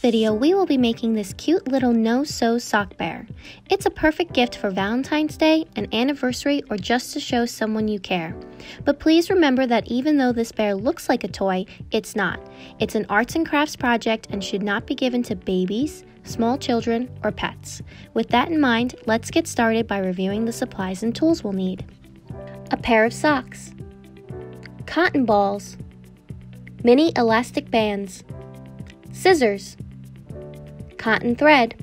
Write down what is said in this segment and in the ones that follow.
video, we will be making this cute little no-sew sock bear. It's a perfect gift for Valentine's Day, an anniversary, or just to show someone you care. But please remember that even though this bear looks like a toy, it's not. It's an arts and crafts project and should not be given to babies, small children, or pets. With that in mind, let's get started by reviewing the supplies and tools we'll need. A pair of socks, cotton balls, mini elastic bands, scissors, cotton thread,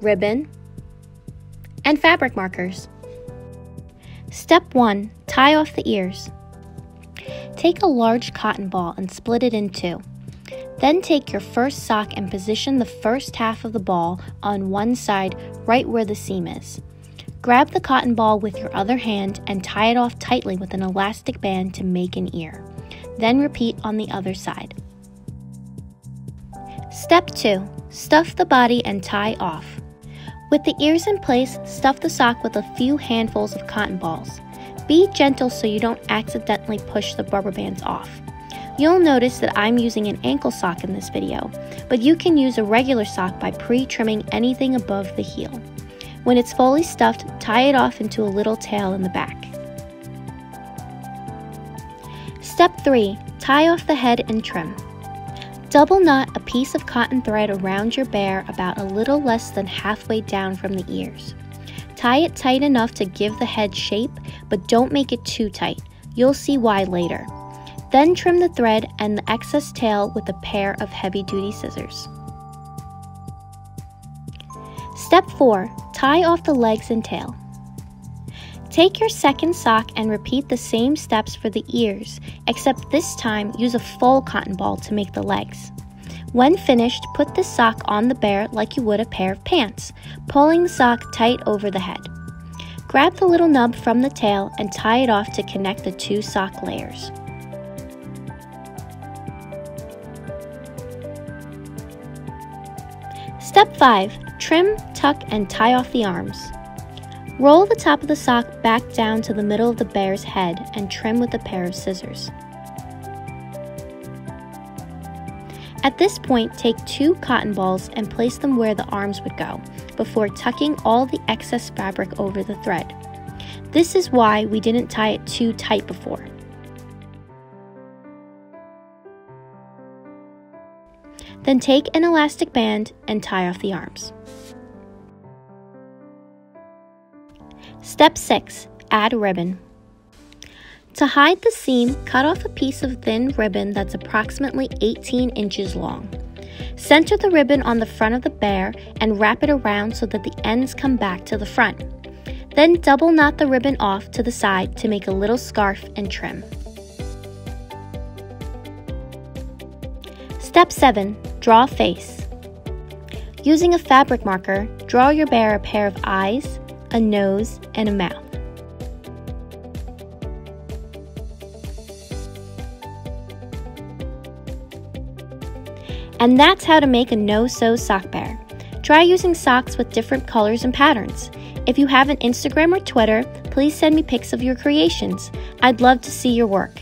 ribbon, and fabric markers. Step 1. Tie off the ears. Take a large cotton ball and split it in two. Then take your first sock and position the first half of the ball on one side right where the seam is. Grab the cotton ball with your other hand and tie it off tightly with an elastic band to make an ear. Then repeat on the other side. Step 2. Stuff the body and tie off. With the ears in place, stuff the sock with a few handfuls of cotton balls. Be gentle so you don't accidentally push the rubber bands off. You'll notice that I'm using an ankle sock in this video, but you can use a regular sock by pre-trimming anything above the heel. When it's fully stuffed, tie it off into a little tail in the back. Step 3. Tie off the head and trim. Double knot a piece of cotton thread around your bear about a little less than halfway down from the ears. Tie it tight enough to give the head shape, but don't make it too tight. You'll see why later. Then trim the thread and the excess tail with a pair of heavy duty scissors. Step 4. Tie off the legs and tail. Take your second sock and repeat the same steps for the ears, except this time use a full cotton ball to make the legs. When finished, put the sock on the bear like you would a pair of pants, pulling the sock tight over the head. Grab the little nub from the tail and tie it off to connect the two sock layers. Step 5. Trim, tuck, and tie off the arms. Roll the top of the sock back down to the middle of the bear's head and trim with a pair of scissors. At this point, take two cotton balls and place them where the arms would go, before tucking all the excess fabric over the thread. This is why we didn't tie it too tight before. Then take an elastic band and tie off the arms. Step 6. Add ribbon. To hide the seam, cut off a piece of thin ribbon that's approximately 18 inches long. Center the ribbon on the front of the bear and wrap it around so that the ends come back to the front. Then double knot the ribbon off to the side to make a little scarf and trim. Step 7. Draw face. Using a fabric marker, draw your bear a pair of eyes, a nose, and a mouth. And that's how to make a no-sew sock bear. Try using socks with different colors and patterns. If you have an Instagram or Twitter, please send me pics of your creations. I'd love to see your work.